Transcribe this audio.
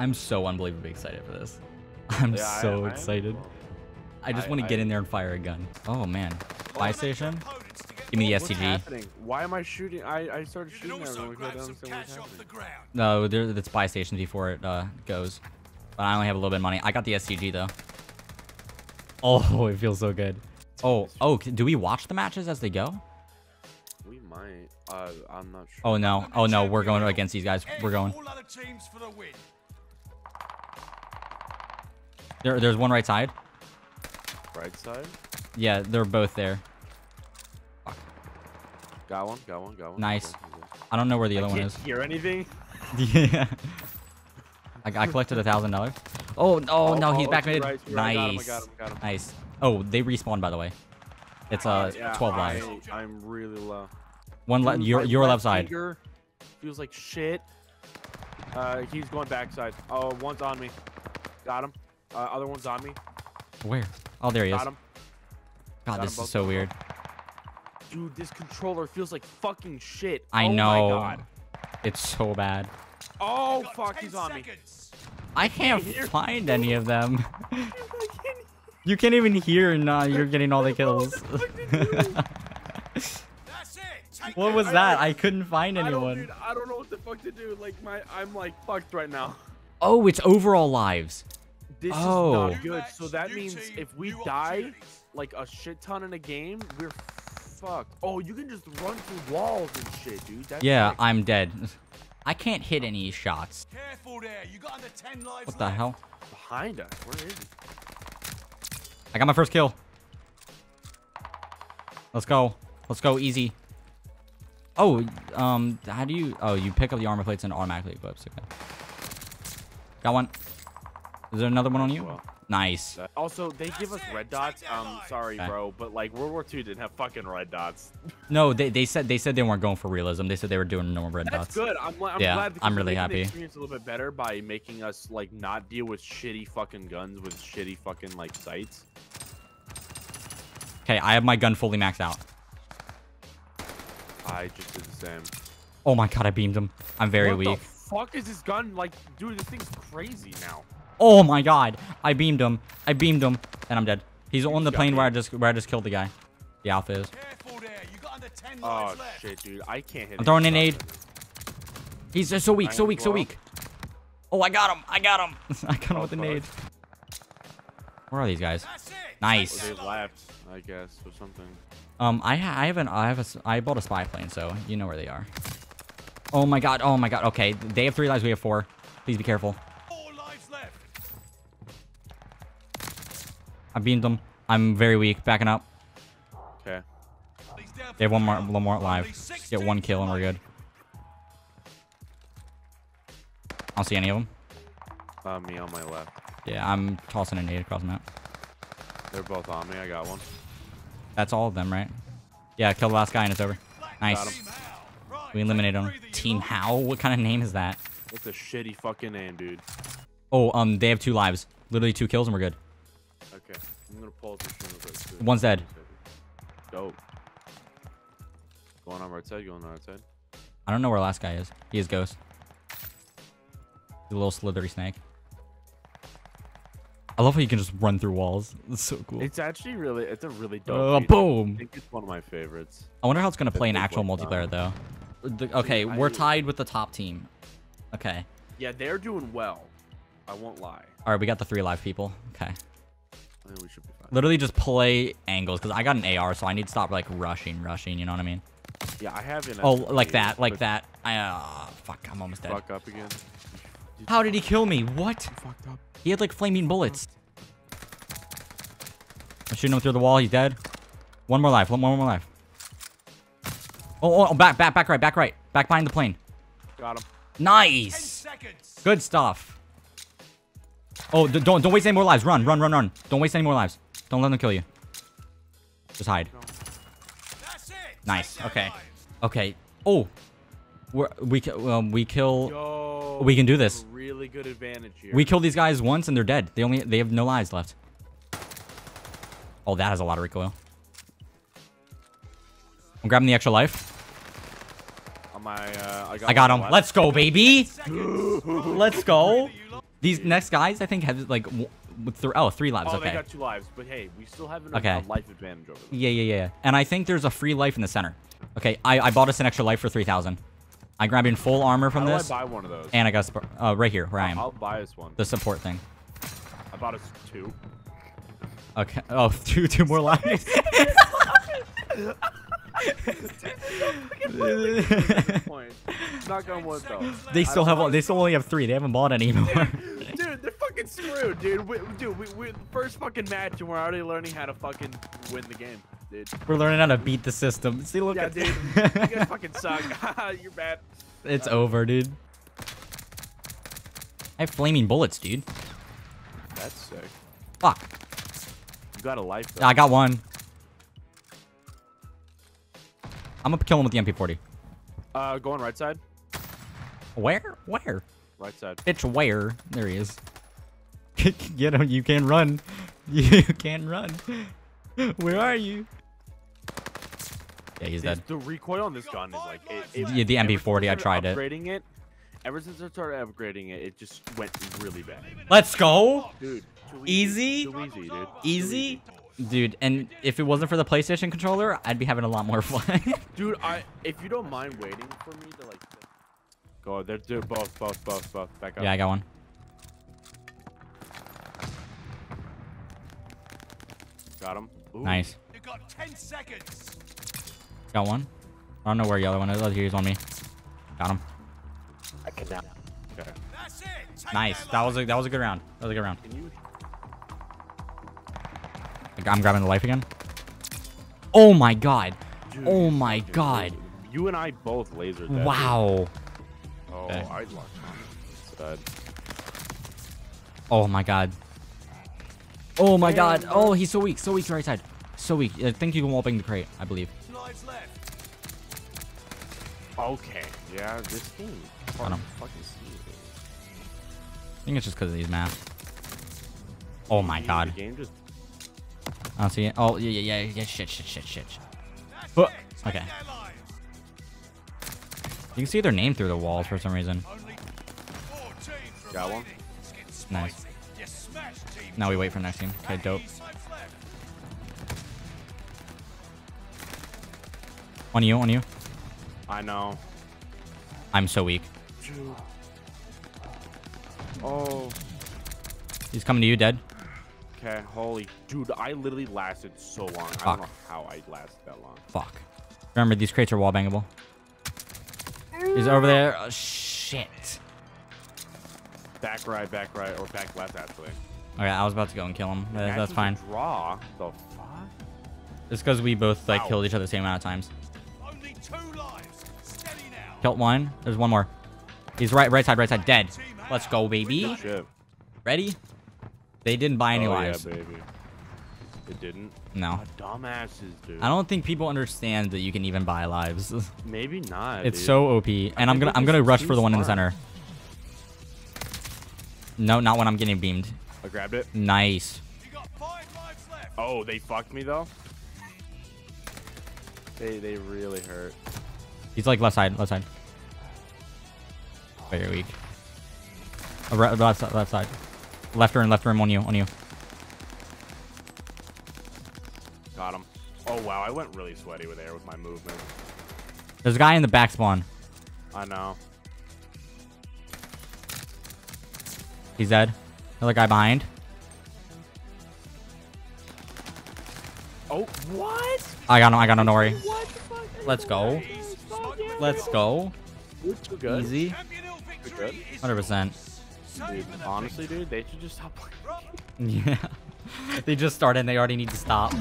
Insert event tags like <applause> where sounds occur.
I'm so unbelievably excited for this. <laughs> I'm Yeah, so I am excited. I just I- want to get in there and fire a gun. Oh man. Buy station? Give me the What's STG. Why am I shooting? I, I started shooting everyone because I don't understand what's happening. No, there, it's buy stations before it uh, goes. But I only have a little bit of money. I got the STG though. Oh, <laughs> it feels so good. Oh, oh, do we watch the matches as they go? We might. Uh, I'm not sure. Oh no, oh no, we're going against these guys. We're going. There, there's one right side. Right side. Yeah, they're both there. Got one. Got one. Got one. Nice. I don't know where the I other one can't is. hear anything. <laughs> yeah. I, I collected a thousand dollars. Oh no, no, he's oh, back mid. right, to right. Got him, I Nice, got him, got him. nice. Oh, they respawn by the way. It's uh Yeah, 12 I, lives. I'm really low. One left. Your your left side. finger Feels like shit. Uh, he's going backside. Oh, one's on me. Got him. Uh, other one's on me. Where? Oh, there he is. Got him. God, Got this them is so weird. Dude, this controller feels like fucking shit. I oh know. My God. It's so bad. Oh fuck, 10 he's on me. I can't find any of them. <laughs> You can't even hear and nah, you're getting all the <laughs> kills. That's it. Take what was that? I couldn't find I don't, anyone. dude, I don't know what the fuck to do. Like my, I'm like fucked right now. Oh, it's overall lives. This Oh. is not good. So that match, means team, if we new die like a shit ton in a game, we're fucked. Oh, you can just run through walls and shit, dude. That's Yeah, sick. I'm dead. <laughs> I can't hit any shots. Careful there. You got under 10 lives What the left. hell? behind us. Where is he? I got my first kill. Let's go. Let's go easy. Oh, um, how do you? Oh, you pick up the armor plates and automatically equips. Okay. Got one. Is there another one on you? Well. Nice. Also, they give us red dots. Um, sorry, Okay. bro, but like World War II didn't have fucking red dots. No, they, they said they said they weren't going for realism. They said they were doing normal red That's dots. good. I'm, I'm Yeah, glad. I'm really making the happy. Experience a little bit better by making us like not deal with shitty fucking guns with shitty fucking like sights. Okay, I have my gun fully maxed out. I just did the same. Oh my god, I beamed him. I'm very what weak. the fuck is this gun like, dude? This thing's crazy now. Oh my god, I beamed him. I beamed him, and I'm dead. He's on the got plane where I just where I just killed the guy. The alpha is. You got under 10 Oh left. shit, dude! I can't hit. I'm throwing an any aid. He's just so weak, so weak, so weak. Oh, I got him. I got him. <laughs> I got him Oh, with the fuck. nade. Where are these guys? Nice. Or they left, I guess, or something. Um, I ha I have an I have a s- I bought a spy plane, so you know where they are. Oh my god. Oh my god. Okay, they have three lives. We have four. Please be careful. I beamed them. I'm very weak. Backing up. Okay. They have one more one more live. 16 Get one kill and we're good. I don't see any of them. Uh, me on my left. Yeah, I'm tossing a nade across the map. They're both on me. I got one. That's all of them, right? Yeah, kill the last guy and it's over. Nice. Got him. Team Hal. Right, We eliminated him. Team. How? What kind of name is that? That's a shitty fucking name, dude. Oh, um, they have two lives. Literally two kills and we're good. Okay. I'm gonna pause the stream real quick. too. One's dead. Dope. Going on right side. Going on right side. I don't know where last guy is. He is Ghost. He's a little slithery snake. I love how you can just run through walls. It's so cool. It's actually really. It's a really dope. Uh, feature. I think it's one of my favorites. I wonder how it's gonna play in actual like, multiplayer um, though. The- okay, I- we're tied with the top team. Okay. Yeah, they're doing well. I won't lie. All right, we got the three live people. Okay. I think we should be fine. Literally just play angles because I got an AR, so I need to stop like rushing, rushing. You know what I mean? Yeah, I have an. Oh, SMG, like that, like that. I, uh, fuck, I'm almost dead. Fuck up again. You How did he kill me? What? up. He had like flaming bullets. I'm shooting him through the wall. He's dead. One more life. One more, one more life. Oh, oh, back, back, back right, back right. Back behind the plane. Got him. Nice. Good stuff. Oh, don't don't waste any more lives. Run, run, run, run. Don't waste any more lives. Don't let them kill you. Just hide. That's it. Nice. Okay. Okay. Oh, we're, we um, we kill Yo. We can do this. Really good advantage here. we kill these guys once and they're dead. They only they have no lives left. Oh, that has a lot of recoil. I'm grabbing the extra life. My, uh, I got, I got him. left. Let's go, baby. Let's go. These next guys, I think, have like th- oh three lives. Oh, okay. they got two lives, but hey, we still have an, Okay. a life advantage over them. Yeah, yeah, yeah. And I think there's a free life in the center. Okay, I, I bought us an extra life for 3,000. I grabbed in full armor from How this, I buy one of those? and I got uh, right here where I am. I'll buy us one. The support thing. I bought us two. Okay. Oh, <laughs> two two more lives. <laughs> <laughs> Not gonna wood though. they still have. all- They still only have three. They haven't bought any more. Dude, they're fucking screwed, dude. We, dude, we, we first fucking match and we're already learning how to fucking win the game, dude. We're learning how to beat the system. See, look Yeah, at dude. <laughs> you guys fucking suck. <laughs> You're bad. It's uh, over, dude. I have flaming bullets, dude. That's sick. Fuck. You got a life though. I got one. I'm gonna kill him with the MP40. Uh, going right side. Where? Where? Right side. It's where? There he is. <laughs> Get him. You can run. <laughs> You can run. <laughs> Where are you? Yeah, he's dead. the recoil on this gun is like it, it, Yeah, the MP40, I tried it. Upgrading it. Ever since I started upgrading it, it just went really bad. Let's go. Dude, Easy? Easy, dude. Easy. Dude, and if it wasn't for the PlayStation controller, I'd be having a lot more <laughs> fun. Dude, I if you don't mind waiting for me to like go, they're do both, both, both, both. Back up. yeah, I got one. got him. Nice. You got 10 seconds. Got one. I don't know where the other one is. Oh, here's on me. Got him. Okay. That's it. Take Nice. their That was a that was a good round. That was a good round. Can you? I'm grabbing the life again. Oh my god. Dude, Oh my fucking god. dude. You and I both lasered that. dude. Wow. Oh, Okay. I locked on instead. Oh my god. Oh my god. Oh, he's so weak. So weak right side. So weak. I think you can wallbang the crate, I believe. Okay. Yeah, this game. I know. Fucking see it. I think it's just because of these maps. Oh my The god. game just I don't see it. Oh, yeah, yeah, yeah, yeah. Shit, shit, shit, shit. That's it. Take okay. You can see their name through the walls for some reason. Only four teams Got one. remaining. It's getting Nice. spicy. You smash team Now we wait for next team. Okay, dope. On you, on you. I know. I'm so weak. Oh. He's coming to you, dead. Okay. Holy. Dude, I literally lasted so long. I don't know how I lasted that long. Fuck. Remember, these crates are wall bangable. He's over there. Oh, shit. Back right, back right, or back left actually. Okay, I was about to go and kill him. but that's fine. Draw. The fuck? It's because we both like Wow. killed each other the same amount of times. Only two lives. Steady now. Killed one. There's one more. He's right, right side, right side, dead. Let's go, baby. Ready? They didn't buy any oh, lives. Yeah, baby. It didn't. No. Dumbasses, dude. I don't think people understand that you can even buy lives. <laughs> Maybe not. it's dude. so OP, and I'm gonna I'm gonna rush for the one in the center. No, not when I'm getting beamed. I grabbed it. Nice. You got five lives left. Oh, they fucked me though. They they really hurt. He's like left side, left side. Very weak. Left left side. Left room, left room on you, on you. Got him. Oh wow, I went really sweaty with there with my movement. There's a guy in the back spawn. I know. He's dead. Another guy behind. Oh what? I got him, I got him, don't worry. What the fuck? Let's go. Let's go. Easy. Good. 100%. Dude, honestly, dude, they should just stop playing. <laughs> Yeah. they just started and they already need to stop.